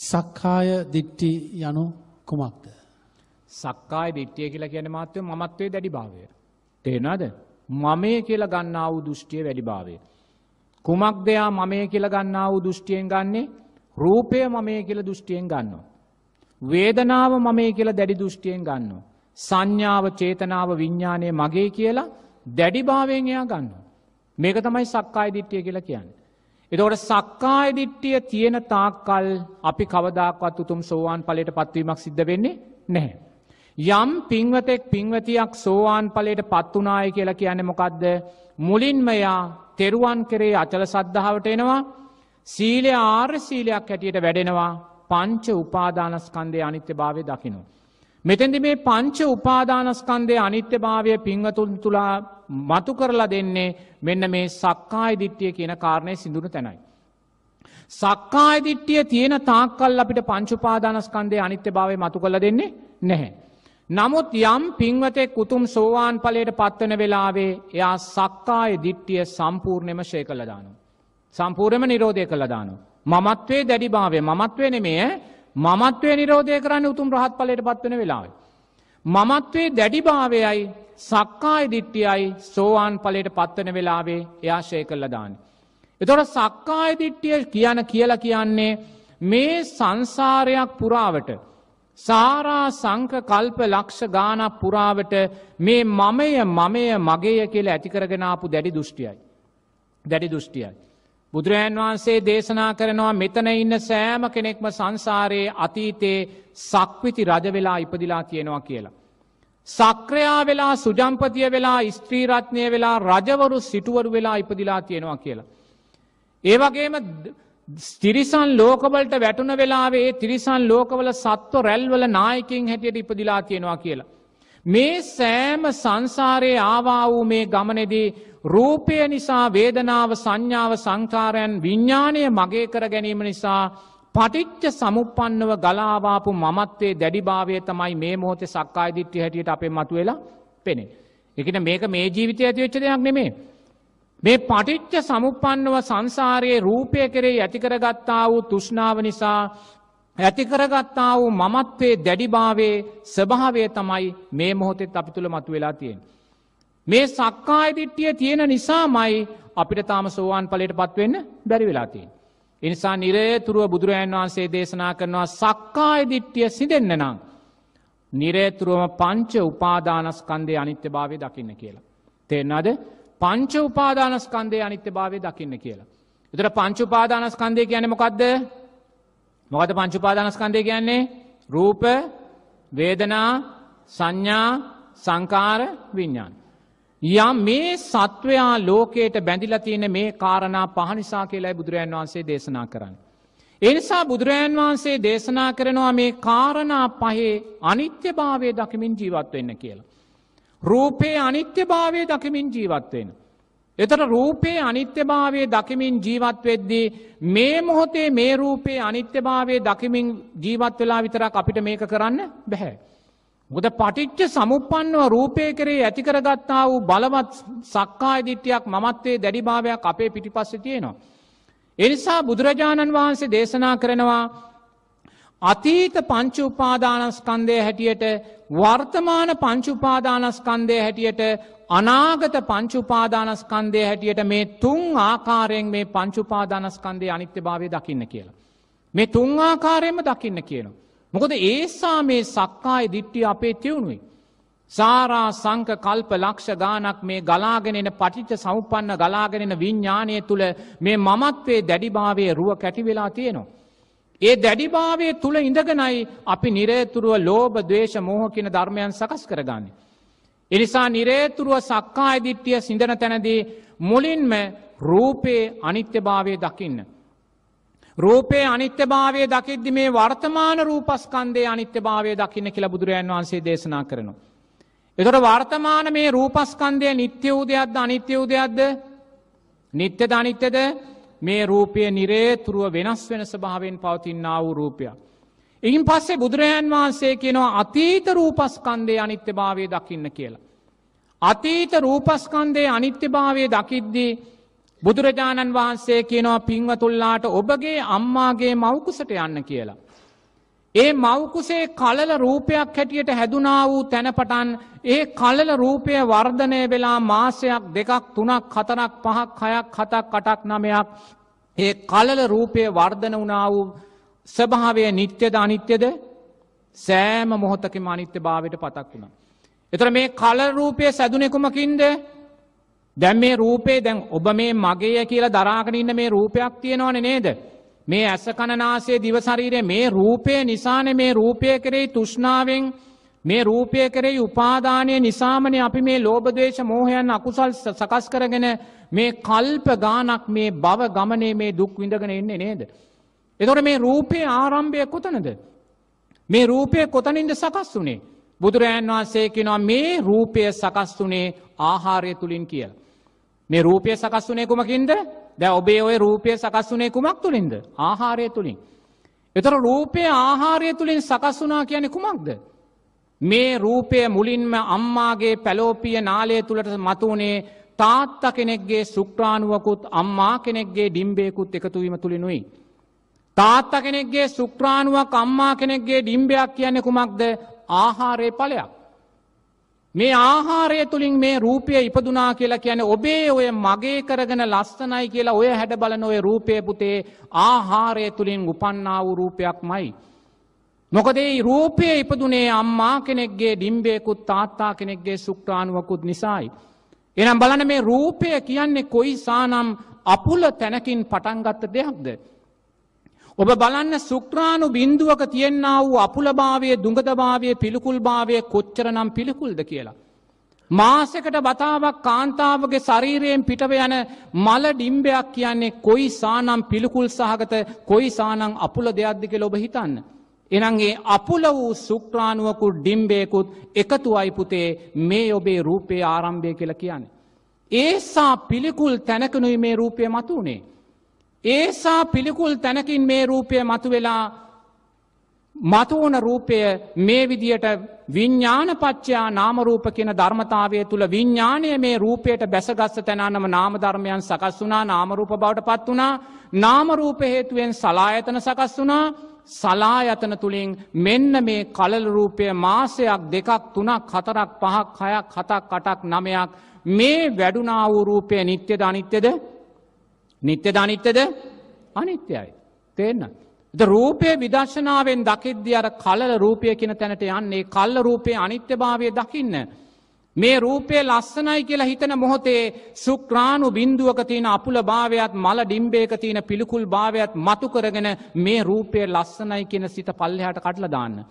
සක්කාය දිට්ටි යනු කුමක්ද. සක්කාය දිට්ටිය කියලා කියන මාත්‍යය මත්වේ දැඩි භාවය. තේනද මමය කියල ගන්නා වූ දෘෂ්ටිය වැඩි භාවය. කුමක් දෙයා මමය කියල ගන්නා වූ දෘෂ්ටියෙන් ගන්නේ රූපය මමය කියල දෘෂ්ටියෙන් ගන්නවා. වේදනාව මමය කියල දැඩි දෘෂ්ටියෙන් ගන්නවා. සංඥාව චේතනාව විඤ්ඥානය මගේ කියලා දැඩිභාවයෙන් එයා ගන්න. මේක තමයි සක්කාය දිට්ටිය කියලා කියන්න. එතවට සක්කාය දිට්ටිය තියෙන තාක්කල් අපි කවදක්වත් උතුම් සෝවාන් පලට පත්වීමක් සිද්ධ වෙන්නේ නැහැ. යම් පිංවතෙක් පිංවතියක් සෝවාන් පලට පත්වනාය කියලා කියන්න මොකක්ද මුලින්මයා තෙරුවන් කරේ අචල සද්ධාවට එනවා සීලය ආර්ය සීලයක් හැටියට වැඩෙනවා පංච උපාදානස්කන්දය අනිත්‍ය භාවය දකිනු. මෙතැදි මේ පංච උපාදානස්කන්දය අනිත්‍ය භාවය පිංහතුන් තුළා මතු කරලා දෙන්නේ මෙන්න මේ සක්කාය දිට්ටිය කියන කාරණය සිදුරු තැනයි. සක්කාය දිට්ටිය තියෙන තාක්කල් අපිට පංචුපාදානස්කන්දය අනිත්‍ය භාවය මතු කළ දෙන්නේ නැහැ. නමුත් යම් පින්වතෙක් උතුම් සෝවාන් පලයට පත්වන වෙලාවේ එයා සක්කාය දිට්ටිය සම්පූර්ණයම ශය කළ දානු. සම්පූර්ණම නිරෝධය කළ දානු. මමත්වේ දැඩි භාවය මමත්වය නෙමේ මමත්වය නිරෝධය කරන්න උතුම් රහත් පලට පත්වන වෙලාවේ. මමත්වේ දැඩිභාවයයි සක්කාය දිට්ටියයි සෝවාන් පලට පත්වන වෙලාවේ එයාශය කල්ල දාන්න. එතොට සක්කාය දිට්ටිය කියන කියලා කියන්නේ මේ සංසාරයක් පුරාවට සාරා සංක කල්ප ලක්ෂ ගානක් පුරාවට මේ මමය මමය මගේය කියලා ඇතිකරගෙනාපු දැඩි දෘෂ්ටියයි. දැඩි දෘෂ්ටියයි. බුදුරජාන් වහන්සේ දේශනා කරනවා මෙතන ඉන්න සෑම කෙනෙක්ම සංසාරයේ අතීතයේ සක්විති රජ වෙලා ඉපදිලා තියෙනවා කියලා. සක්‍රයා වෙලා සුජම්පතිය වෙලා ස්ත්‍රීරත්නය වෙලා රජවරු සිටුවරු වෙලා ඉපදිලා තියෙනවා කියලා. ඒවගේම තිරිසන් ලෝකවලට වැටුන වෙලාවේ තිරිසන් ලෝකවල සත්ව රැල්වල නායකින් හැටියට ඉපදිලා තියෙනවා කියලා. මේ සෑම සංසාරයේ ආවා වූ මේ ගමනෙදී රූපය නිසා වේදනාව සංඥාව සංකාරයන් විඤ්ඥානය මගේ කර ගැනීම නිසා පටිච්ච සමුපන්නව ගලාවාපු මමත්වේ දැඩිභාවය තමයි මේ මොහොත සක්කායිදිට්ටි හැටියට අපේ මතු වෙලා පෙනේ. එකට මේක මේ ජීවිතය ඇතිවෙච්ච දෙයක් නෙමේ. මේ පටිච්ච සමුපන්නව සංසාරයේ රූපය කරේ ඇතිකරගත්තා වූ තුෂ්නාව නිසා ඇතිකරගත්තා වූ මමත්වේ දැඩිභාවේ ස්වභාවය තමයි මේ මොහොතෙත් අපි තුළ මතු වෙලා තියෙන්. මේ සක්කායිදිට්ටිය තියෙන නිසාමයි අපිට තාම සෝවාන් පලට පත්වෙන්න බැරි වෙලාතින්. එනිසා නිරේතුරුව බුදුරජන් වහන්සේ දේශනා කරනවා සක්කාය දිට්ටිය සිදෙන්න්න නම්. නිරේතුරුවම පංච උපාදානස්කන්දය අනිත්‍ය භාවය දකින්න කියලා. තෙන්නද පංච උපාදානස්කන්දය අනිත්‍ය භාවය දකින්න කියලා. එතර පංච උපාදානස්කන්දය කියන මොකක්ද මොකද පංච උපාදානස්කන්දය කියන්නේ රූප වේදනා සංඥා සංකාර විඤ්ඥාන්. යම් මේ සත්වයා ලෝකයට බැඳිලතියන මේ කාරණා පහනිසා කියලායි බුදුරජන් වහන්සේ දේශනා කරන්න. එනිසා බුදුරජන් වහන්සේ දේශනා කරනවා මේ කාරණා පහේ අනිත්‍ය භාවය දකිමින් ජීවත්වවෙන්න කියලා. රූපයේ අනිත්‍ය භාවය දකිමින් ජීවත්වෙන. එතට රූපයේ අනිත්‍ය භාවය දකිමින් ජීවත්වෙද්දී මේ මොහොතේ මේ රූපයේ අනිත්‍ය භාවය දකිමින් ජීවත් වෙලා විතරක් අපිට මේක කරන්න බැහැ. ගොද පටිච්ච සමුපන්නව රූපය කරේ ඇතිකරගත්තා වූ බලවත් සක්කාය දිට්ටියක් මමත්වේ දැඩිභාවයක් අපේ පිටිපස්ස තියෙනවා. එනිසා බුදුරජාණන් වහන්සේ දේශනා කරනවා අතීත පංචු උපාදානස්කන්දය හැටියට වර්තමාන පංචුපාදානස්කන්දය හැටියට අනාගත පංචුපාදානස්කන්දය හැටියට මේ තුන් ආකාරයෙන් මේ පංචුපාදානස්කන්දය අනිත්‍ය භාවය දකින්න කියලා. මේ තුන් ආකාරයෙන්ම දකින්න කියනවා. මොකද ඒසා මේ සක්කාය දිට්ටිය අපේ තිවුණුයි. සාරා සංක කල්ප ලක්ෂ ගානක් මේ ගලාගෙනෙන පටිච්ච සෞපන්න ගලාගෙනෙන විඤ්ඥානය තුළ මේ මමත්වේ දැඩිභාවය රුව කැටිවෙලා තියෙනවා. ඒ දැඩිභාවය තුළ ඉඳගෙනයි අපි නිරේතුරුව ලෝබ දවේශ මෝහකින ධර්මයන් සකස් කරගන්නේ. එනිසා නිරේතුරුව සක්කාය දිට්ටිය සිදන තැනදී මුලින්ම රූපයේ අනිත්‍යභාවය දකින්න. රූපේ අනිත්‍ය භාවය දකිද්දි මේ වර්තමාන රූපස්කන්දේ අනිත්‍ය භාවය දකින්න කියලා බුදුරජන් වහන්සේ දේශනා කරනවා. එතොට වර්තමාන මේ රූපස්කන්දය නිත්‍ය වූදයක්ද අනිත්‍ය වූදයක්ද නිත්‍යද අනිත්‍යද මේ රූපය නිරේතුරුව වෙනස් වෙන ස්භාවෙන් පවතින්නා වූ රූපයක්. ඉන් පස්සේ බුදුරජන් වහන්සේ කියනවා අතීත රූපස්කන්දය අනිත්‍ය භාවය දකින්න කියලා. අතීත රූපස්කන්දය අනිත්‍ය භාවය දකිද්දී බුදුරජාණන් වහන්සේ කියනවා පින්වතුල්ලාට ඔබගේ අම්මාගේ මවකුසට යන්න කියලා. ඒ මවකුසේ කලල රූපයක් හැටියට හැදුනා වූ තැනපටන් ඒ කලල රූපය වර්ධනය වෙලා මාසයක් දෙකක් තුනක් හතරක් පහක් හයක් හතක් කටක් නමයක් ඒ කලල රූපය වර්ධන වනා වූ ස්වභාවය නිත්‍යද අනිත්‍යද සෑම මොහොතකම අනිත්‍ය භාවයට පතක් වුණා. එතර මේ කල රූපය සැදුනෙකුමකින්ද දැම් මේ රූපේ දැන් ඔබ මේ මගේ කියලා දරාගනඉන්න මේ රූපයක් තියෙනවන නේද. මේ ඇස කණනාසේ දිවසරීරය මේ රූපය නිසාන මේ රූපය කරෙයි තුෂ්නාවෙන් මේ රූපය කරෙයි උපාදානය නිසාමන අපි මේ ලෝබදේශ මෝහයන් අකුසල් සකස් කරගෙන මේ කල්ප ගානක් මේ බව ගමනේ මේ දුක් විඳගෙන එන්නේ නේද. එතොට මේ රූපය ආරම්භය කොතනද. මේ රූපය කොතනින්ද සකස් වනේ. බුදුරජාන් වහන්සේ කෙනවා මේ රූපය සකස් වනේ ආහාරය තුළින් කියල. මේ රූපය සකස් වනේ කුමකින්ද දැ ඔබේ ඔය රූපය සකස් වනේ කුමක් තුළින්ද ආහාරය තුළින්. එතර රූපය ආහාරය තුළින් සකස් වනා කියන කුමක්ද. මේ රූපය මුලින්ම අම්මාගේ පැලෝපිය නාලය තුළට මතුවනේ තාත්ත කෙනෙක්ගේ සුක්්‍රාණුවකුත් අම්මා කෙනෙක්ගේ ඩිම්බේකුත් එකතුවීම තුළිනුයි. තාත්ත කෙනෙක්ගේ සුක්්‍රාණුවක් අම්මා කෙනෙක්ගේ ඩිම්බයක් කියන්නේ කුමක්ද ආහාරය පලයක්. මේ ආහාරය තුළින් මේ රූපය ඉපදුනා කියලා කියන ඔබේ ඔය මගේ කරගෙන ලස්සනයි කියලා ඔය හැඩ බලන ඔය රූපය පුතේ ආහාරය තුළින් උපන්නා වූ රූපයක් මයි. මොකදේ රූපය ඉපදුනේ අම්මා කෙනෙක්ගේ ඩිම්බේකුත් තාත්තා කෙනෙක්ගේ සුක්්‍රාණුවකුත් නිසායි. එනම් බලන මේ රූපය කියන්නේ කොයි සානම් අපුල තැනකින් පටන්ගත්ත දෙයක්ද. ඔබ බලන්න සුක්්‍රාණු බින්දුවක තියෙන්න්න වූ අපුලභාවය දුඟදභාවය පිළිකුල් භාවය කොච්චර නම් පිළිකුල්ද කියලා. මාසකට බතාවක් කාන්තාවගේ ශරීරයෙන් පිටව යන මල ඩිම්බයක් කියන්නේ කොයි සානම් පිළිකුල් සහගත කොයි සානං අපුල දෙයක්දික ලොබ හිතන්න. එනන්ගේ අපුල වූ සුක්්‍රාණුවකුත් ඩිම්බේකුත් එකතු අයිපුතේ මේ ඔබේ රූපයේ ආරම්භය කියල කියන්නේ. ඒසා පිළිකුල් තැනකනුයි මේ රූපය මතුනේ. ඒසා පිළිකුල් තැනකින් මේ රූපය මතු වෙලා මතුවන රූපය මේ විදියට විඤ්ඥානපච්චයා නාමරූප කියන ධර්මතාවය තුළ විඤ්ඥානය මේ රූපයට බැසගස්ස තැනන්නම නාමධර්මයන් සකස් වුනා නාමරූප බවට පත් වනා නාමරූප හේතුවෙන් සලායතන සකස් වනා සලායතන තුළින් මෙන්න මේ කලල රූපය මාසයක් දෙකක් තුනක් හතරක් පහක් හයක් හතක් කටක් නමයක් මේ වැඩුනා වූ රූපය නිත්‍යද අනිත්‍යද නිත්‍ය ධනිත්‍යද අනිත්‍යයි. තේන්න. ද රූපය විදර්ශනාවෙන් දකිද්‍ය අර කලල රූපය කියන තැනට යන්නේ කල්ල රූපය අනිත්‍ය භාවය දකින්න. මේ රූපය ලස්සනයි කියලා හිතන මොහොතේ සුක්්‍රාණු බින්දුවක තියෙන අපුල භාවයක් මල ඩිම්බේක තියෙන පිළිකුල් භාවයක් මතු කරගෙන මේ රූපය ලස්සනයි කියන සිත පල්ලෙහට කටල දාන්න.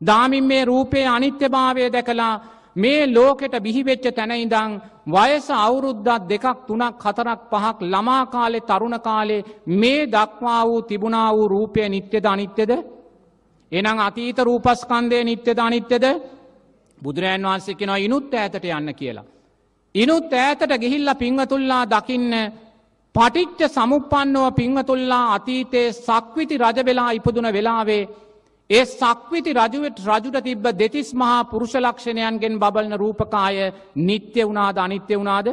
දාමින් මේ රූපය අනිත්‍ය භාවය දැකලා මේ ලෝකෙට බිහිවෙච්ච තැනයිදං වයස අවුරුද්දත් දෙකක් තුනක් හතරක් පහක් ළමා කාලෙ තරුණ කාලේ මේ දක්වා වූ තිබුණා වූ රූපය නිත්‍යද අනිත්‍යද. එනම් අතීත රූපස්කන්දය නිත්‍යද අනිත්‍යද බුදුරජන් වහන්සේ කෙනවා ඉනුත් ඇතට යන්න කියලා. ඉනුත් ඈතට ගිහිල්ල පිංවතුල්ලා දකින්න පටිච්ච සමුපන්නව පිංවතුල්ලා අතීතයේ සක්විති රජවෙලා ඉපදුන වෙලාවේ ඒ සක්විති රජුවට රජුට තිබ්බ දෙතිස් මහා පුරුෂලක්ෂණයන්ගෙන් බබලන රූපකාය නිත්‍ය වුණාද අනිත්‍ය වුණාද.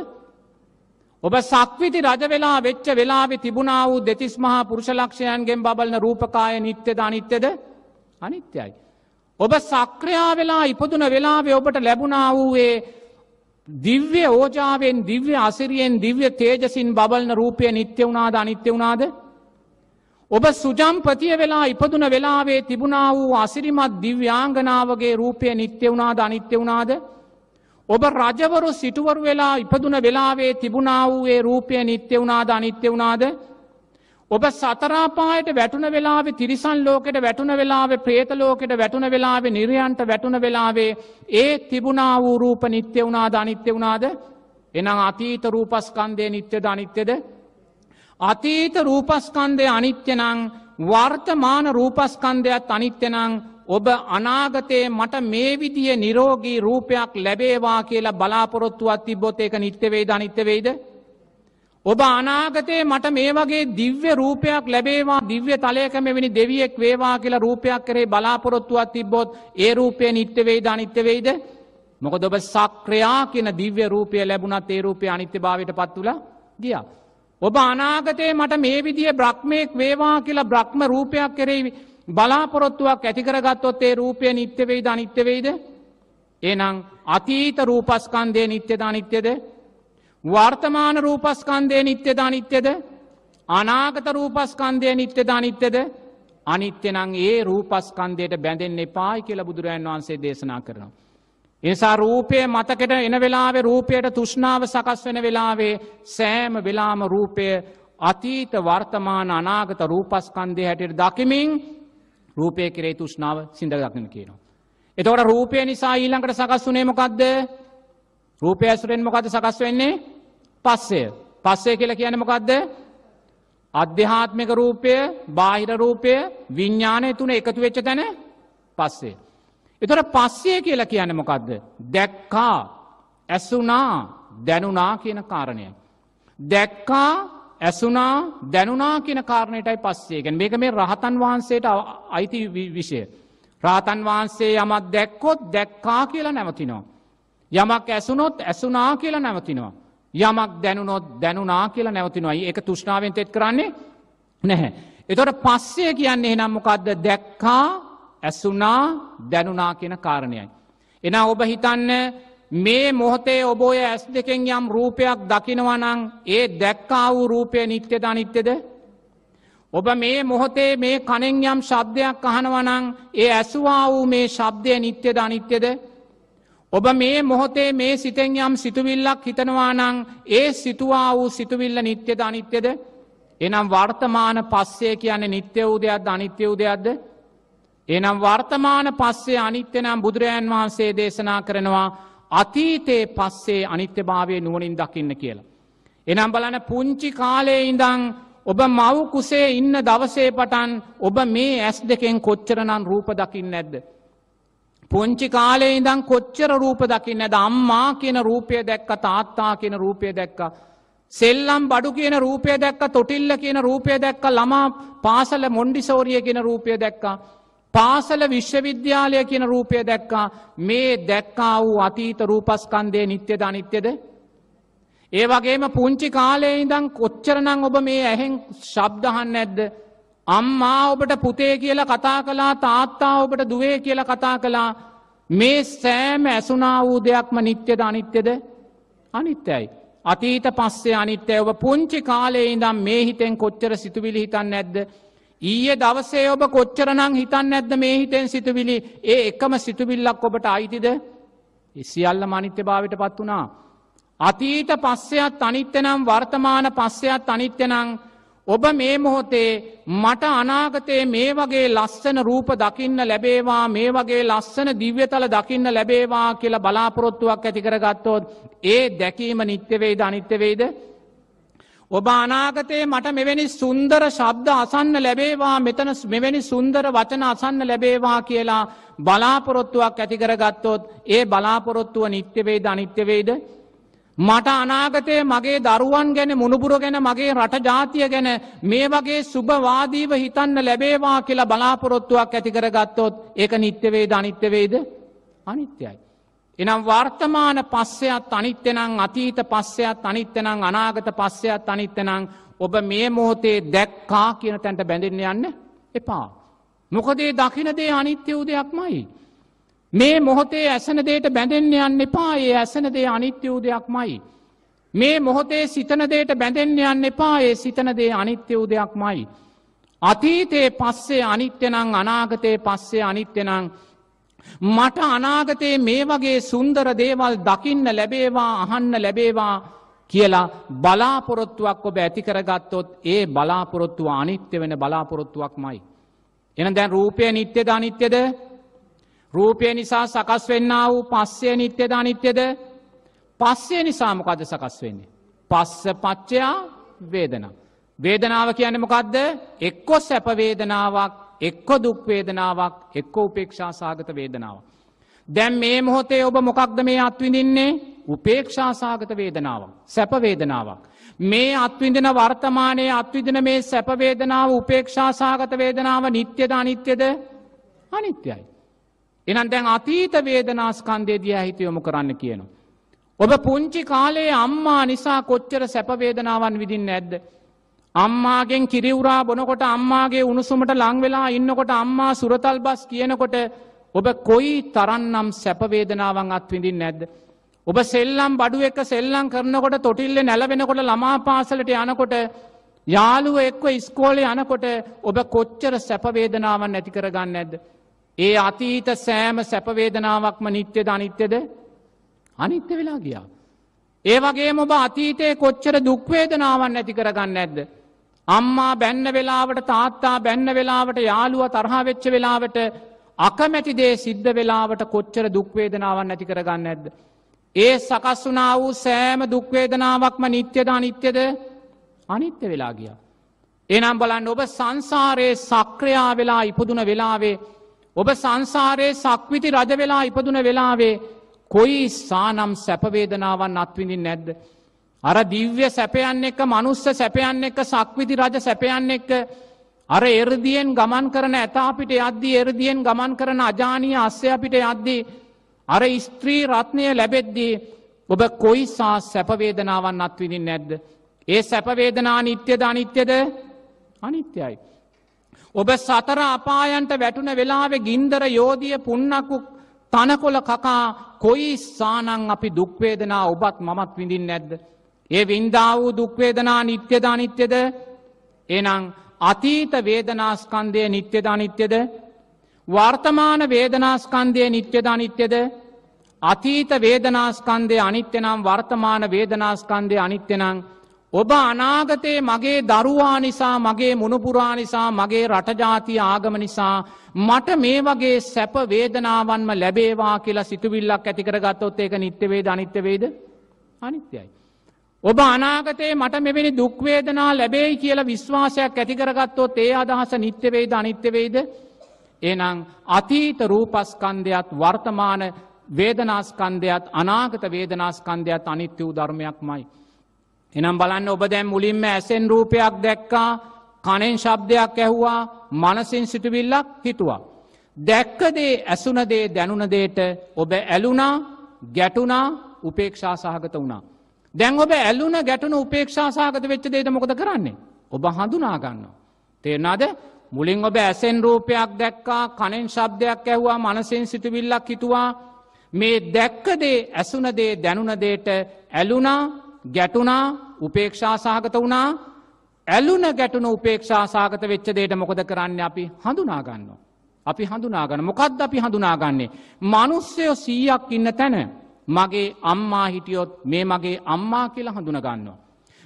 ඔබ සක්විති රජ වෙලා වෙච්ච වෙලාවෙ තිබුණා වූ දෙතිස් මහා පුරුෂලක්ෂයන්ගෙන් බබලන රූපකාය නිත්‍යද අනිත්‍යද අනිත්‍යයි. ඔබ සක්‍රයා වෙලා ඉපදුන වෙලාවේ ඔබට ලැබුණා වූයේ දිව්‍ය ඕජාවෙන් දිව්‍ය අසිරියෙන් දිව්‍ය තේජසින් බබලන රූපය නිත්‍ය වුණාද අනිත්‍ය වුණාද ඔබ සුජම්පතිය වෙලා ඉපදුන වෙලාවේ තිබුණා වූ අසිරිමත් දිව්‍යාංගනාවගේ රූපය නිත්‍ය වුණාද අනිත්‍ය වුණාද. ඔබ රජවරු සිටුවරු වෙලා ඉපදුන වෙලාවේ තිබුණා වූයේ රූපය නිත්‍ය වුණාද අනිත්‍ය වුණාද. ඔබ සතරාපායට වැටුන වෙලාවෙ තිරිසන් ලෝකෙට වැටුන වෙලාවේ ප්‍රේතලෝකෙට වැටුන වෙලාවේ නිර්යන්ට වැටුන වෙලාවේ ඒ තිබුණා වූ රූප නිත්‍ය වුණාද අනිත්‍ය වුණාද එනම් අතීත රූපස්කන්දය නිත්‍යද අනිත්‍යද අතීත රූපස්කන්දය අනිත්‍යනං වර්තමාන රූපස්කන්දයක් අනිත්‍යනං ඔබ අනාගතයේ මට මේ විදිය නිරෝගී රූපයක් ලැබේවා කියලා බලාපොරොත්තුවත් තිබොත් ඒක නිත්‍යවේද අනිත්‍යවේද. ඔබ අනාගතයේ මට මේ වගේ දිව්‍ය රූපයක් ලැබේවා දිව්‍ය තලයකමවෙනි දෙවියෙක් වේවා කියලා රූපයක් කරේ බලාපොරොත්තුවත් තිබොත් ඒ රූපය නිත්‍යවේද අනිත්‍යවේද. මොකද ඔබ සක්‍රයා කියන දිව්‍ය රූපය ලැබුණත් ඒ රූපය අනිත්‍ය භාවයට පත්තුල ගියා. ඔබ අනාගතයේ මට මේ විදිිය බ්‍රහ්මයෙක් වේවා කියලා බ්‍රහ්ම රූපයක් කෙරෙයි බලාපොරොත්තුවක් ඇතිකරගත්තොත් ඒ රූපය නිත්‍යවෙයිද අනිත්‍යවෙයිද එනම් අතීත රූපස්කන්දය නිත්‍යද අනිත්‍යද වර්තමාන රූපස්කන්දය නිත්‍යද අනිත්‍යද අනාගත රූපස්කන්දය නිත්‍යද අනිත්‍යද අනිත්‍යනං ඒ රූපස්කන්දයට බැඳෙන් එපායි කියල බුදුරජන් වහන්සේ දේශනා කරනවා. එනිසා රූපය මතකට එන වෙලාවේ රූපයට තුෂ්නාව සකස් වෙන වෙලාවේ සෑම වෙලාම රූපය අතීත වර්තමාන අනාගත රූපස්කන්දය හැටියට දකිමින් රූපය කරේ තුෂ්නාව සිින්ද දක්න කියනවා. එතවට රූපය නිසා ඊළඟට සකස් වනේ මොකක්ද රූපය ඇසුරෙන් මොකද සකස් වෙන්නේ පස්සය පස්සේ කියල කියන මොකක්ද අධ්‍යාත්මික රූපය බාහිර රූපය විඤ්ඥානය තුන එකතු වෙච්ච තැන පස්සේ. එතොට පස්සේ කියලා කියන්න මොකක්ද. දැක්කා ඇසුනා දැනුනා කියන කාරණය. දැක්කා ඇසුනා දැනුනා කියන කාරණයටයි පස්සේගෙන් මේක මේ රහතන් වහන්සේට අයිති විෂය. රාතන් වහන්සේ යමත් දැක්කොත් දැක්කා කියලා නැවතිනවා. යමක් ඇසුනොත් ඇසුනා කියලා නැවතිනවා. යමක් දැනුනොත් දැනුනා කියලා නැවතිනවයි එක තුෂ්නාවෙන් තෙත් කරන්නේ නැහැ. එතොට පස්සේ කියන්නේ එනම්මොකක්ද දැක්කා ඇසුනා දැනුනා කියන කාරණයයි. එන ඔබ හිතන්න මේ මොහොතේ ඔබෝය ඇස් දෙකෙන් යම් රූපයක් දකිනවනං ඒ දැක්කා වූ රූපය නිත්‍යද අනිත්‍යද ඔබ මේ මොහොතේ මේ කනෙන් යම් ශබ්දයක් අහනවනං ඒ ඇසුවා වූ මේ ශබ්දය නිත්‍යද අනිත්‍යද. ඔබ මේ මොහොතේ මේ සිතෙන් යම් සිතුවිල්ලක් හිතනවානං ඒ සිතුවා වූ සිතුවිල්ල නිත්‍යද අනිත්‍යද. එනම් වර්තමාන පස්සේ කියන්නේ නිත්‍ය වූ දෙයක්ද අනිත්‍ය වූ දෙයක්ද. එනම් වර්තමාන පස්සේ අනිත්‍යනම් බුදුරජාන් වහන්සේ දේශනා කරනවා අතීතයේ පස්සේ අනිත්‍ය භාවය නුවනින් දකින්න කියලා. එනම් බලන පුංචි කාලේ ඉඳං ඔබ මව් කුසේ ඉන්න දවසේ පටන් ඔබ මේ ඇස් දෙකෙන් කොච්චරනන් රූප දකින්න නැද්ද. පුංචි කාලේ ඉඳං කොච්චර රූප දකින්න ඇද අම්මා කියන රූපය දැක්ක තාත්තා කියන රූපය දැක්ක. සෙල්ලම් බඩු කියන රූපය දැක්ක තොටිල්ල කියන රූපය දැක්ක ළමා පාසල මොන්ඩිසෝරිය කියන රූපය දැක්කා. පාසල විශ්වවිද්‍යාලය කියන රූපය දැක්කා මේ දැක්කා වූ අතීත රූපස්කන්දය නිත්‍යද අනිත්‍යද ඒ වගේම පුංචි කාලේ ඉඳං කොච්චරනං ඔබ මේ ඇහෙන් ශබ්දහන්න ඇද්ද. අම්මා ඔබට පුතේ කියලා කතා කලා තාත්තා ඔබට දුවේ කියලා කතා කළා මේ සෑම ඇසුනා වූ දෙයක්ම නිත්‍යද අනිත්‍යද අනිත්‍යයි. අතීත පස්සේ අනිත්‍යය ඔබ පුංචි කාලේ ඉඳම් මේ හිතෙන් කොච්චර සිතුවිලි හිතන්න ඇද්ද. ඊයේ දවසේ ඔබ කොච්චරනං හිතන්න ඇද්ද මේ හිතෙන් සිතුවිලි ඒ එකම සිතුවිල්ලක් ඔබට අයිතිද. සියල්ල මනිත්‍ය භාවිට පත් වනා. අතීත පස්සයත් අනිත්‍යනම් වර්තමාන පස්සයත් අනිත්‍යනං ඔබ මේ මොහොතේ මට අනාගතයේ මේ වගේ ලස්සන රූප දකින්න ලැබේවා මේ වගේ ලස්සන දිව්‍යතල දකින්න ලැබේවා කියලා බලාපොරොත්තුවක් ඇතිකරගත්තොත් ඒ දැකීම නිත්‍යවේද අනිත්‍යවේද ඔබ අනාගතයේ මට මෙවැනි සුන්දර ශබ්ද අසන්න ලැබේවා මෙතන මෙවැනි සුන්දර වචන අසන්න ලැබේවා කියලා බලාපොරොත්තුවක් ඇතිකරගත්තොත් ඒ බලාපොරොත්තුව නිත්‍යවේද අනිත්‍යවේද මට අනාගතය මගේ දරුවන් ගැන මුණපුර ගැන මගේ රට ජාතිය ගැන මේ වගේ සුභවාදීව හිතන්න ලැබේවා කියලා බලාපොරොත්තුවක් ඇතිකර ගත්තොත් ඒක නිත්‍යවේද අනිත්‍යවේද අනිත්‍යයි. එනම් වර්තමාන පස්සයත් අනිත්‍යනං අතීත පස්සයත් අනිත්‍යනං අනාගත පස්සයත් අනිත්‍යනං ඔබ මේ මොහොතේ දැක්කා කියන තැන්ට බැඳෙන්න යන්න එපා. මොකදේ දකිනදේ අනිත්‍ය වූ දෙයක්මයි. මේ මොහොතේ ඇසන දේට බැඳෙන්න යන්න එපා ඒ ඇසන දේ අනිත්‍ය වූ දෙයක් මයි. මේ මොහොතේ සිතන දේට බැඳෙන්න යන්න එපා ඒ සිතන දේ අනිත්‍ය වූ දෙයක් මයි. අතීතයේ පස්සේ අනිත්‍යනං අනාගතයේ පස්සේ අනිත්‍යනං මට අනාගතයේ මේ වගේ සුන්දර දේවල් දකින්න ලැබේවා අහන්න ලැබේවා කියලා බලාපොරොත්තුවක් ඔබ ඇතිකරගත්තොත් ඒ බලාපොරොත්තුව අනිත්‍ය වෙන බලාපොරොත්තුවක් මයි. එන දැන් රූපය නිත්‍යද අනිත්‍යද රූපය නිසා සකස් වෙන්න වූ පස්සේ නිත්‍යද අනිත්‍යද පස්සේ නිසාමකද සකස් වෙන්නේ. පස්ස පච්චයා වේදන. වේදනාව කියන මොකක්ද එක්කො සැපවේදනාවක් එක්කො දුක්වේදනාවක් එක්ක උපේක්ෂා සාගත වේදනාව. දැම් මේ මොහොතේ ඔබ මොකක්ද මේ අත්විඳින්නේ උපේක්ෂාසාගත වේදනාවක් සැපවේදනාවක්. මේ අත්විඳන වර්තමානයේ අත්විදින මේ සැපවේදනාව උපේක්ෂාසාගත වේදනාව නිත්‍යද අනිත්‍යද අනිත්‍යයි. එනම් දැන් අතීත වේදනාස්කන්දේ දිය හිතයොමු කරන්න කියනවා. ඔබ පුංචි කාලේ අම්මා නිසා කොච්චර සැපවේදනාවන් විදින්න ඇද්ද. අම්මාගෙන් කිරිවුරා බොනකොට අම්මාගේ උණුසුමට ලංවෙලා ඉන්නකොට අම්මා සුරතල් බස් කියනකොට ඔබ කොයි තරන්නම් සැපවේදනාවන් අත්විඳින් නැද්ද. ඔබ සෙල්ලම් බඩු එක සෙල්ලං කරනකොට තොටිල්ල නැලවෙනකොට ළමා පාසලට යනකොට යාළුව එක්ව ඉස්කෝලේ යනකොට ඔබ කොච්චර සැපවේදනාවන් නැති කරගන්න ඇද. ඒ අතීත සෑම සැපවේදනාවක්ම නිත්‍යද අනිත්‍යද අනිත්‍ය වෙලා ගියා. ඒ වගේ ඔබ අතීතයේ කොච්චර දුක්වේදනාවන් නැති කරගන්න ඇද්ද. අම්මා බැන්න වෙලාවට තාත්තා බැන්න වෙලාවට යාළුව තරහාවෙච්ච වෙලාවට අකමැතිදේ සිද්ධ වෙලාවට කොච්චර දුක්වේදනාවන් නැති කරගන්න ඇද්ද. ඒ සකස් වනා වූ සෑම දුක්වේදනාවක්ම නිත්‍යද අනිත්‍යද අනිත්‍ය වෙලා ගිය. එනම් බලන්න ඔබ සංසාරයේ සක්‍රයා වෙලා ඉපදුන වෙලාවේ ඔබ සංසාරයේ සක්විති රජ වෙලා ඉපදුන වෙලාවේ කොයි සානම් සැපවේදනාවන් අත්විඳින් නැද්ද. අර දිව්‍ය සැපයන්න එක මනුස්ස සැපයන්න එක සක්විති රජ සැපයන්න එක්ක අර එරදියෙන් ගමන් කරන ඇතාපිට යද්දී එරදියෙන් ගමන් කරන අජානීය අස්සය අපිට යද්දී අර ස්ත්‍රී රත්නය ලැබෙද්දී ඔබ කොයිසා සැපවේදනාවන් අත්විදින් නැද්ද. ඒ සැපවේදනා නිත්‍යද අනිත්‍යද අනිත්‍යයි. ඔබ සතර අපායන්ට වැටුන වෙලාවෙ ගින්දර යෝධිය පුන්නකු තනකොල කකා කොයි සානං අපි දුක්වේදනා ඔබත් මමත් විඳින් නැද්ද. ඒ වින්දා වූ දුක්වේදනා නිත්‍යද? අනිත්‍යද එනං අතීත වේදනාස්කන්දය නිත්‍යද? අනිත්‍යද වර්තමාන වේදනාස්කන්දය නිත්‍යද? අනිත්‍යද අතීත වේදනාස්කන්දය අනිත්‍යනම් වර්තමාන වේදනාස්කන්දය අනිත්‍යනං ඔබ අනාගතයේ මගේ දරුවා නිසා මගේ මුණපුරා නිසා මගේ රටජාතිය ආගම නිසා මට මේ වගේ සැප වේදනාවන්ම ලැබේවා කියලා සිතුවිල්ලක් ඇතිකර ගත්තොත් ඒක නිත්‍යවේද අනිත්‍යවේද අනිත්‍යයි. ඔබ අනාගතයේ මට මෙවැනි දුක්වේදනා ලැබේයි කියලා විශ්වාසයක් ඇතිකරගත්තොත් ඒ අදහස නිත්‍යවේද අනිත්‍යවේද එනම් අතීත රූපස්කන්ධයත් වර්තමාන වේදනාස්කන්ධයත් අනාගත වේදනාස්කන්ධයත් අනිත්‍ය වූ ධර්මයක් මයි. එනම් බලන්න ඔබ දැම් මුලින්ම ඇසෙන් රූපයක් දැක්කා කනෙන් ශබ්දයක් ඇහුවා මනසින් සිටුවිල්ලක් හිතුවා. දැක්කදේ ඇසුනදේ දැනුනදේට ඔබ ඇලුනා ගැටුනා උපේක්ෂා සහගත වුණා. දැන් ඔබ ඇල්ලුන ගැටුන උපේක්ෂා සහගත වෙච්ච දේද මොකද කරන්නේ. ඔබ හඳුනාගන්න. තේරනාද මුලින් ඔබ ඇසෙන් රූපයක් දැක්කා කනෙන් ශබ්දයක් ඇහවා මනසෙන් සිටුවිල්ලක් හිතුවා මේ දැක්කදේ ඇසුනදේ දැනුනදේට ඇලුනා ගැටුනා උපේක්ෂා සහගත වුණා ඇලුන ගැටුන උපේක්ෂා සාගත වෙච්ච දේට මොකද කරන්න අපි හඳුනාගන්න. අපි හඳුනාගන්න මොකක්ද අපි හඳුනාගන්නේ. මනුස්සයෝ සීයක් ඉන්න තැන මගේ අම්මා හිටියොත් මේ මගේ අම්මා කියලා හඳුනගන්නවා.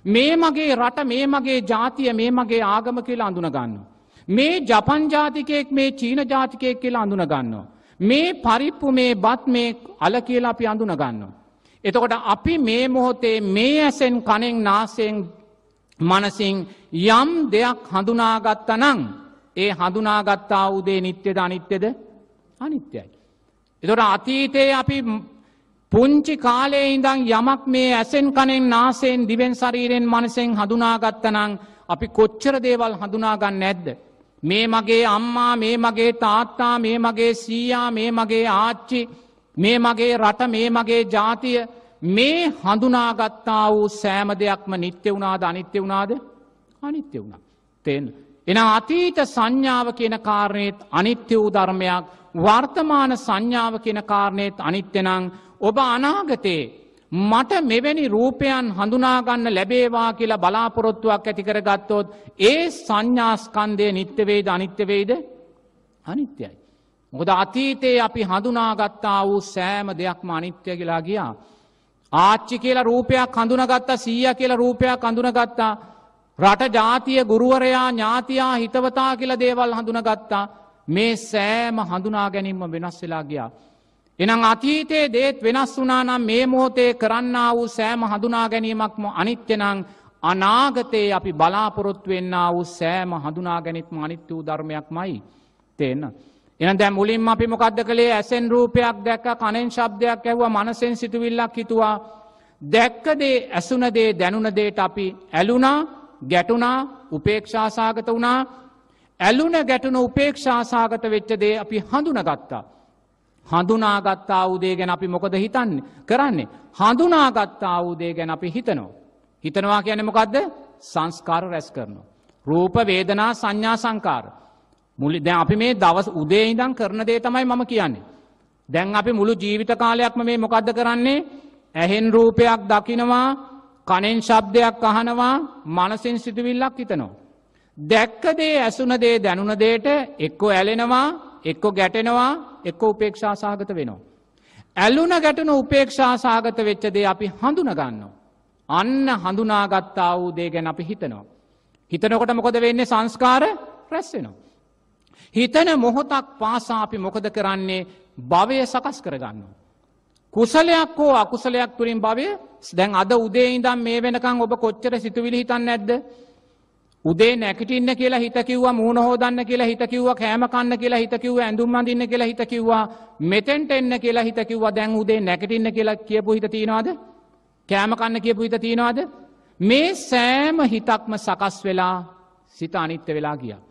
මේ මගේ රට මේ මගේ ජාතිය මේ මගේ ආගම කියලා අඳුනගන්න. මේ ජපන් ජාතිකයෙක් මේ චීන ජාතිකයෙක් කියලා අඳුනගන්නවා. මේ පරිප්පු මේ බත් මේ අල කියලා අපි අඳුනගන්නවා. එතකොට අපි මේ මොහොතේ මේ ඇසෙන් කනෙන් නාසයෙන් මනසින් යම් දෙයක් හඳුනාගත්ත නං ඒ හඳුනාගත්තා උදේ නිත්‍යද අනිත්‍යද අනිත්‍යයි. එතොට අතීතයේ අපි පුංචි කාලේ ඉඳං යමක් මේ ඇසෙන් කනෙන් නාසයෙන් දිවෙන් සරීරෙන් මනසෙන් හඳුනාගත්තනං අපි කොච්චර දේවල් හඳුනාගන්න නැද්ද. මේ මගේ අම්මා මේ මගේ තාත්තා මේ මගේ සීයා මේ මගේ ආච්චි මේ මගේ රට මේ මගේ ජාතිය මේ හඳුනාගත්තා වූ සෑම දෙයක්ම නිත්‍ය වුණාද අනිත්‍ය වුණාද අනිත්‍ය වුණා. තෙන්. එන අතීත සංඥාව කියන කාරණයත් අනිත්‍ය වූ ධර්මයක් වර්තමාන සංඥාව කියන කාරණයත් අනිත්‍යනං ඔබ අනාගතයේ මට මෙවැනි රූපයන් හඳුනාගන්න ලැබේවා කියලා බලාපොරොත්තුවක් ඇතිකර ගත්තොත් ඒ සංඥාස්කන්දය නිත්‍යවේද අනිත්‍යවේද අනිත්‍යයි. මොකද අතීතයේ අපි හඳුනාගත්තා වූ සෑම දෙයක්ම අනිත්‍ය කියලා ගියා. ආච්චි කියලා රූපයක් හඳුනගත්තා සීය කියලා රූපයක් හඳුනගත්තා රට ජාතිය ගුරුවරයා ඥාතියා හිතවතා කියල දේවල් හඳුනගත්තා මේ සෑම හඳුනා ගැනීම වෙනස් වෙලා ගියා. එනම් අතීතයේ දේත් වෙනස් වුනානම් මේ මොහොතේ කරන්න වූ සෑම හඳුනා ගැනීමක්ම අනිත්‍යනං අනාගතයේ අපි බලාපොරොත්තු වෙන්න වූ සෑම හඳුනා ගැනිත්ම අනිත්‍ය වූ ධර්මයක් මයි තියන්න. එන දැ මුලින්ම අපි මොකක්ද කළේ ඇසෙන් රූපයක් දැක්ක කනෙන් ශබ්දයක් ඇහව මනසෙන් සිතුවිල්ලක් හිතුවා දැක්කදේ ඇසුනදේ දැනුනදේට අපි ඇලුනා ගැටුනා උපේක්ෂාසාගත වුණා ඇලුන ගැටුන උපේක්ෂාසාගත වෙච්චදේ අපි හඳුනගත්තා. හඳුනාගත්තා වූදේ ගැන අපි මොකද හිතන්න කරන්නේ. හඳුනාගත්තා වූදේ ගැන අපි හිතනවා. හිතනවා කියන මොකක්ද සංස්කාර රැස් කරනවා. රූප වේදනා සංඥා සංකාර. මුලි දැන් අපි මේ දවස් උදේ ඉඳන් කරන දේ තමයි මම කියන්නේ. දැන් අපි මුළු ජීවිත කාලයක්ම මේ මොකද්ද කරන්නේ? ඇහෙන් රූපයක් දකිනවා, කනෙන් ශබ්දයක් අහනවා, මනසින් සිතුවිල්ලක් හිතනවා. දැක්ක දේ ඇසුන දේ දැනුන දේට එක්කෝ ඇලෙනවා, එක්කෝ ගැටෙනවා, එක්කෝ උපේක්ෂා සහගත වෙනවා. ඇලුන ගැටුණු උපේක්ෂා සහගත වෙච්ච දේ අපි හඳුන ගන්නවා. අන්න හඳුනාගත්තා වූ දේ ගැන අපි හිතනවා. හිතනකොට මොකද වෙන්නේ සංස්කාර රැස් වෙනවා. හිතන මොහොතක් පාසා අපි මොකද කරන්නේ භවය සකස් කරගන්නවා. කුසලයක් හෝ අකුසලයක් තුළින් භවය දැන් අද උදේ ඉඳම් මේ වෙනකං ඔබ කොච්චර සිතුවිලි හිතන්න නැද්ද. උදේ නැකටින්න කියලා හිතකිව්ව මූුණ හෝදන්න කියලා හිතකිව්ව කෑම කන්න කියලා හිතකිව්ව ඇඳුම් අඳන්න කියලා හිතකිව්වා මෙතෙන්ට එන්න කියලා හිතකිව්වා දැන් උදේ නැකටින්න කියලා කියපු හිත තියෙනවාද? කෑම කන්න කියපු හිත තියෙනවාද? මේ සෑම හිතක්ම සකස් වෙලා සිත අනිත්‍ය වෙලා ගියා.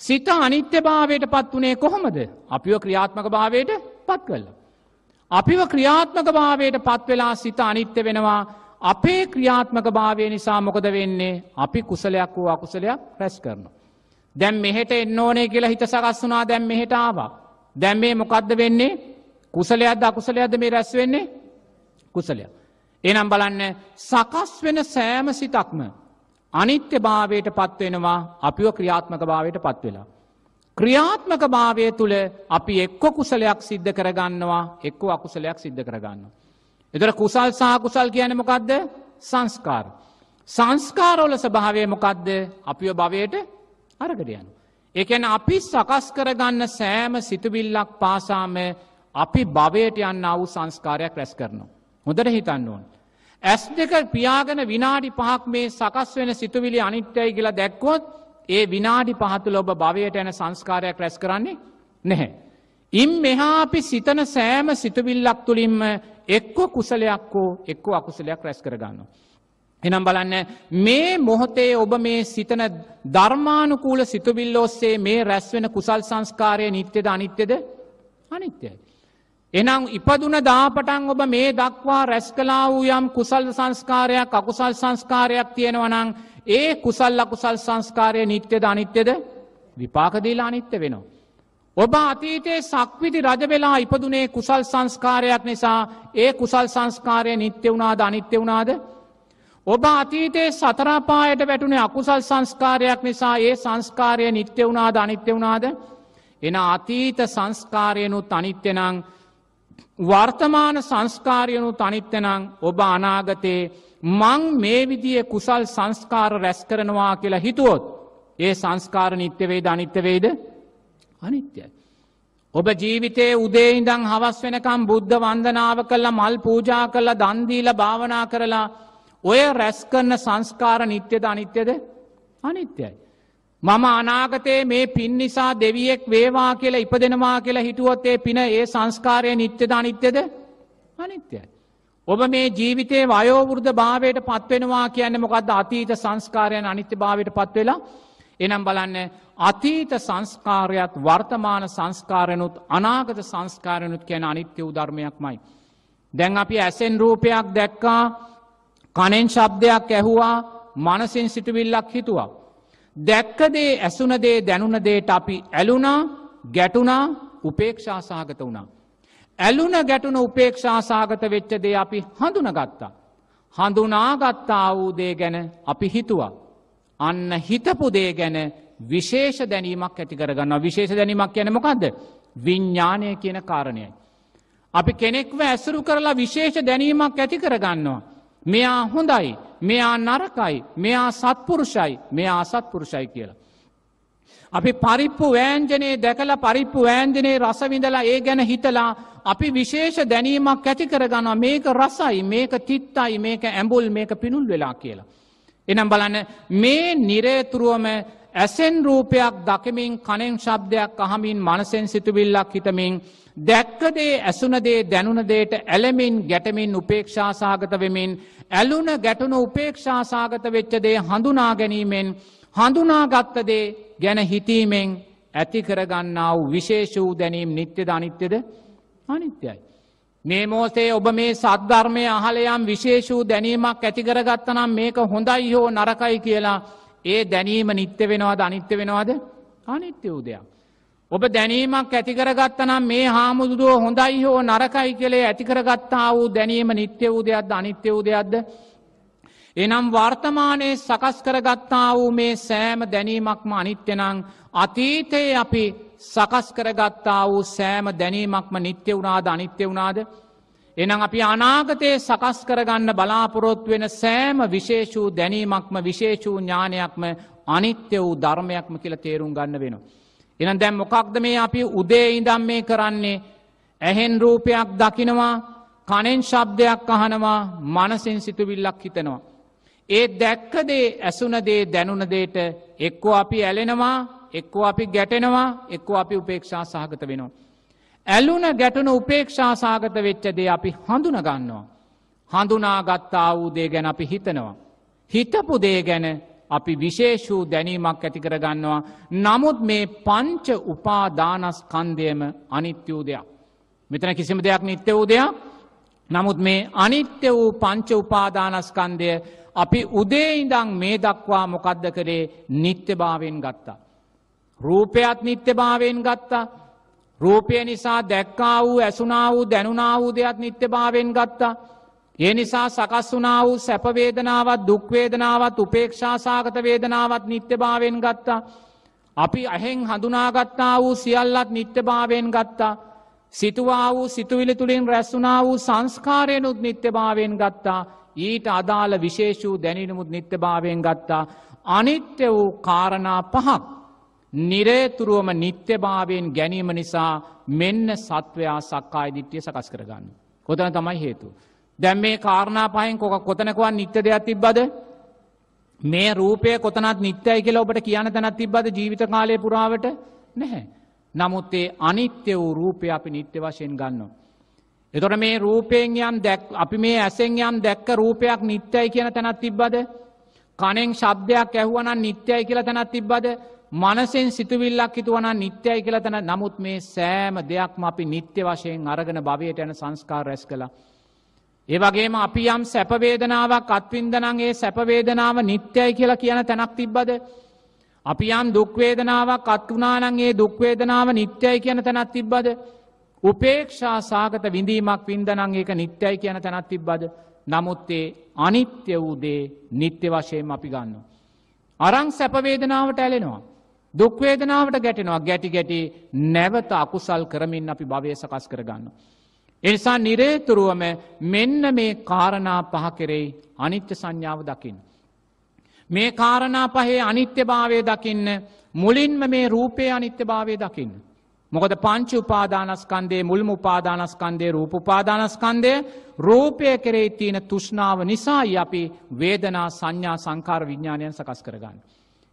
සිත අනිත්‍ය භාවයට පත් වනේ කොහොමද? අපිව ක්‍රියාත්මක භාවයට පත් කල්ල. අපිව ක්‍රියාත්මක භාවයට පත් වෙලා සිත අනිත්‍ය වෙනවා. අපේ ක්‍රියාත්මක භාවය නිසා මොකද වෙන්නේ අපි කුසලයක් වූ අකුසලයක් රැස් කරනවා. දැම් මෙහෙට එන්න ඕනේ කියලා හිත සකස් වුනා දැම් මෙහෙට ආවා. දැම් මේ මොකක්ද වෙන්නේ කුසලයක්ද අකුසලයක්ද මේ රැස් වෙන්නේ කුසලයක්. එනම් බලන්න සකස් වෙන සෑම සිතක්ම අනිත්‍ය භාවයට පත්වෙනවා අපිව ක්‍රියාත්මක භාවයට පත්වෙලා. ක්‍රියාත්මක භාවය තුළ අපි එක්කො කුසලයක් සිද්ධ කරගන්නවා එක්කෝ අකුසලයක් සිද්ධ කරගන්න. එතර කුසල් සහ කුසල් කියන මොකක්ද සංස්කාර. සංස්කාරෝල ස්භාවය මොකක්ද අපිව භවයට අරගට යන. එකන අපි සකස් කරගන්න සෑම සිතුවිල්ලක් පාසාම අපි භවයට යන්න වූ සංස්කාරයක් රැස් කරනවා. හොදට හිතන්න ඕන්. ඇස් දෙක පියාගෙන විනාඩි පහක් මේ සකස් වෙන සිතුවිලි අනිත්‍යයි කියලා දැක්කොත් ඒ විනාඩි පහතුල ඔබ භවයට යන සංස්කාරයක් රැස් කරන්නේ නැහැ. ඉම් මෙහා අපි සිතන සෑම සිතුවිල්ලක් තුළින්ම එක්කො කුසලයක් හෝ එක්කෝ අකුසලයක් රැස් කරගන්න. එනම් බලන්න මේ මොහොතේ ඔබ මේ සිතන ධර්මානුකූල සිතුවිල්ල ඔස්සේ මේ රැස්වෙන කුසල් සංස්කාරය නිත්‍යද අනිත්‍යද අනිත්‍යයි. එනම් ඉපදුන දාපටන් ඔබ මේ දක්වා රැස් කලා වූ යම් කුසල් සංස්කාරයක් අකුසල් සංස්කාරයක් තියෙනවනං ඒ කුසල් අකුසල් සංස්කාරය නිත්‍යද අනිත්‍යද විපාකදීලා අනිත්‍ය වෙනවා. ඔබ අතීතයේ සක්විති රජ වෙලා ඉපදුනේ කුසල් සංස්කාරයක් නිසා ඒ කුසල් සංස්කාරය නිත්‍ය වුණාද අනිත්‍ය වුණාද. ඔබ අතීතයේ සතරාපායට වැටුනේ අකුසල් සංස්කාරයක් නිසා ඒ සංස්කාරය නිත්‍ය වුණාද අනිත්‍ය වුණාද. එන අතීත සංස්කාරයනුත් අනිත්‍යනං වර්තමාන සංස්කාරයනු තනිත්තනං ඔබ අනාගතයේ මං මේ විදිය කුසල් සංස්කාර රැස් කරනවා කියලා හිතුවොත් ඒ සංස්කාර නිත්‍යවේද අනිත්‍යවේද අනිත්‍යයි. ඔබ ජීවිතයේ උදේඉදං හවස් වෙනකම් බුද්ධ වන්දනාව කල්ලා මල් පූජා කරලා දන්දීල භාවනා කරලා ඔය රැස් කරන සංස්කාර නිත්‍යද අනිත්‍යද අනිත්‍යයි. මම අනාගතයේ මේ පින් නිසා දෙවියෙක් වේවා කියලා ඉපදෙනවා කියලා හිටුවොත්තේ පින ඒ සංස්කාරය නිත්‍යද අනිත්‍යද අනිත්‍යයි. ඔබ මේ ජීවිතයේ වයෝවෘද භාවයට පත්වෙනවා කියන්න මොකක්ද අතීත සංස්කාරයන් අනිත්‍ය භාවයට පත්වෙලා එනම් බලන්න අතීත සංස්කාරයක් වර්තමාන සංස්කාරයනුත් අනාගත සංස්කාරයනුත් කියන අනිත්‍ය උධර්මයක් මයි. දැන් අපි ඇසෙන් රූපයක් දැක්කා කනෙන් ශබ්දයක් ඇහුවා මනසින් සිටුවිල්ලක් හිතුවා. දැක්කදේ ඇසුනදේ දැනුනදේට අපි ඇලුනා ගැටුනා උපේක්ෂා සහගත වුණා. ඇලුන ගැටුන උපේක්ෂා සාගත වෙච්චදේ අපි හඳුනගත්තා. හඳුනාගත්තා වූදේ ගැන අපි හිතුවා. අන්න හිතපුදේ ගැන විශේෂ දැනීමක් ඇති කරගන්න විශේෂ දැනීමක් කියන මොකක්ද විඤ්ඥානය කියන කාරණයයි. අපි කෙනෙක්ව ඇසුරු කරලා විශේෂ දැනීමක් ඇති කරගන්නවා. මෙයා හොඳයි මෙයා නරකයි මෙයා සත්පුරුෂයි මෙයා අසත්පුරුෂයි කියලා. අපි පරිප්පු වෑන්ජනයේ දැකලා පරිප්පු වෑන්ජනයේ රසවිඳලා ඒ ගැන හිතලා අපි විශේෂ දැනීමක් ඇති කරගනවා මේක රසයි මේක තිත්තයි මේක ඇඹුල් මේක පිනුල් වෙලා කියලා. එනම් බලන්න මේ නිරේතුරුවම ඇසෙන් රූපයක් දකමින් කනෙන් ශබ්දයක් අහමින් මනසෙන් සිතුවිල්ලක් හිතමින් දැක්කදේ ඇසුනදේ දැනුනදේට ඇලමින් ගැටමින් උපේක්ෂාසාගත වෙමින් ඇලුන ගැටුණු උපේක්ෂාසාගත වෙච්චදේ හඳුනා ගැනීමෙන් හඳුනාගත්තදේ ගැන හිතීමෙන් ඇති කරගන්නා වූ විශේෂ වූ දැනීම් නිත්‍යද අනිත්‍යද අනිත්‍යයි. මේ මෝසේ ඔබ මේ සද්ධර්මය අහලයම් විශේෂූ දැනීමක් ඇතිකරගත්තනම් මේක හොඳයි හෝ නරකයි කියලා ඒ දැනීම නිත්‍ය වෙනවාද අනිත්‍ය වෙනවාද අනිත්‍ය වූ දෙයක්. ඔබ දැනීමක් ඇතිකරගත්තනම් මේ හාමුදුරුව හොඳයි හෝ නරකයි කළේ ඇතිකරගත්තා වූ දැනීම නිත්‍ය වූ දෙයක්ද අනිත්‍ය වූ දෙයක්ද. එනම් වර්තමානයේ සකස් කරගත්තා වූ මේ සෑම දැනීමක්ම අනිත්‍යනං අතීතයේ අපි සකස් කරගත්තා වූ සෑම දැනීමක්ම නිත්‍ය වුණාද අනිත්‍ය වුණාද. එනම් අපි අනාගතයේ සකස් කරගන්න බලාපොරොත්තු වෙන සෑම විශේෂූ දැනීමක්ම විශේෂූ ඥානයක්ම අනිත්‍ය වූ ධර්මයක්ම කියල තේරුම් ගන්න වෙනවා. එන දැම් මොකක්ද මේ අපි උදේ ඉදම් මේ කරන්නේ ඇහෙන් රූපයක් දකිනවා කනෙන් ශබ්දයක් අහනවා මනසින් සිතුවිල්ලක් හිතනවා. ඒ දැක්කදේ ඇසුනදේ දැනුනදේට එක්කෝ අපි ඇලෙනවා එක්කෝ අපි ගැටෙනවා එක්කෝ අපි උපේක්ෂා සහගත වෙනවා. ඇලුන ගැටුන උපේක්ෂා සාගත වෙච්චදේ අපි හඳුන ගන්නවා. හඳුනාගත්තා වූ දේ ගැන අපි හිතනවා. හිතපු දේ ගැන අපි විශේෂූ දැනීමක් ඇති කරගන්නවා. නමුත් මේ පංච උපාදානස්කන්දයම අනිත්‍යූ දෙයක්. මෙතන කිසිම දෙයක් නිත්‍ය වූ දෙයක්. නමුත් මේ අනිත්‍ය වූ පංච උපාදානස්කන්දය අපි උදේඉදං මේ දක්වා මොකද්ද කරේ නිත්‍ය භාවෙන් ගත්තා. රූපයත් නිත්‍ය භාවෙන් ගත්තා. රූපය නිසා දැක්කා වූ ඇසුනා වූ දැනුනා වූ දෙයක් නිත්‍ය භාවෙන් ගත්තා. ඒ නිසා සකස් වනා වූ සැපවේදනාවත් දුක්වේදනාවත් උපේක්ෂාසාගත වේදනාවත් නිත්‍ය භාවෙන් ගත්තා. අපි අහෙන් හඳුනාගත්තා වූ සියල්ලත් නිත්‍ය භාවෙන් ගත්තා. සිතුවා වූ සිතුවිලි තුළින් රැස්සුනා වූ සංස්කාරයනුත් නිත්‍ය භාවෙන් ගත්තා. ඊට අදාළ විශේෂූ දැනීනමුත් නිත්‍ය භාවයෙන් ගත්තා. අනිත්‍ය වූ කාරණා පහක්. නිරේතුරුවම නිත්‍ය භාවයෙන් ගැනීම නිසා මෙන්න සත්වයා සක්කාය දිට්්‍යය සකස් කරගන්න. කොතන තමයි හේතු. දැම් මේ කාරණා පහෙන් කොක කොතනකවන් නිත්‍ය දෙයක් තිබ්බද මේ රූපය කොතනත් නිත්‍යයි කියලා ඔබට කියන තැනත් තිබ්බද ජීවිත කාලය පුරාවට නැහැ. නමුත් ඒ අනිත්‍ය වූ රූපය අපි නිත්‍ය වශයෙන් ගන්නවා. එතොට මේ රූපයෙන් යම් දැක් අපි මේ ඇසෙන් යම් දැක්ක රූපයක් නිත්‍යයි කියන තැනත් තිබ්බද කනෙන් ශබ්දයක් ඇහුවනන් නිත්‍යයි කියලා තැනත් තිබ්බද මනසෙන් සිතුවිල්ලක් හිතුවන නිත්‍යයි කියලා තැන නමුත් මේ සෑම දෙයක්ම අපි නිත්‍ය වශයෙන් අරගෙන භවයට යන සංස්කාර රැස් කලා ඒවගේම අපි යම් සැපවේදනාවක් අත්වින්දනන්ගේ සැපවේදනාව නිත්‍යයි කියලා කියන තැනක් තිබ්බද. අපි යම් දුක්වේදනාවක් අත්වනානන්ගේ දුක්වේදනාව නිත්‍යයි කියන තැනත් තිබ්බද. උපේක්ෂා සාගත විඳීමක් වින්දනං ඒක නිත්‍යයි කියන තැනත් තිබ්බද. නමුත්තේ අනිත්‍ය වූදේ නිත්‍ය වශයෙන් අපි ගන්න. අරං සැපවේදනාවට ඇලෙනවා. දුක්වේදනාවට ගැටෙනවා ගැටි ගැටි නැවත අකුසල් කරමින් අපි භවය සකස් කරගන්න. එනිසා නිරේතුරුවම මෙන්න මේ කාරණා පහ කෙරෙයි අනිත්‍ය සංඥාව දකිින්. මේ කාරණා පහේ අනිත්‍ය භාවය දකින්න මුලින්ම මේ රූපය අනිත්‍ය භාවය දකින්න. මොකද පංච උපාදානස්කන්දේ මුල්ම උපාදානස්කන්දේ රූප උපාදානස්කන්දය රූපය කෙරෙයි තියෙන තුෂ්නාව නිසා අපි වේදනා සංඥා සංකාර විඤ්ඥාණයන් සකස් කරගන්න.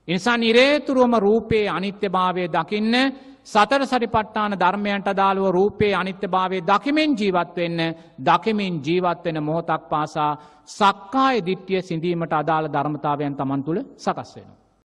එනිසා නිරේතුරුවම රූපයේ අනිත්‍ය භාවය දකින්න සතර සරිපට්ඨාන ධර්මයන්ට අදාළුව රූපයේ අනිත්‍ය භාවය දකිමින් ජීවත්වෙන්න දකිමින් ජීවත්වෙන මොහොතක් පාසා සක්කාය දිට්්‍යය සිඳීමට අදාළ ධර්මතාවයන් තමන් තුළ සකස් වෙනවා.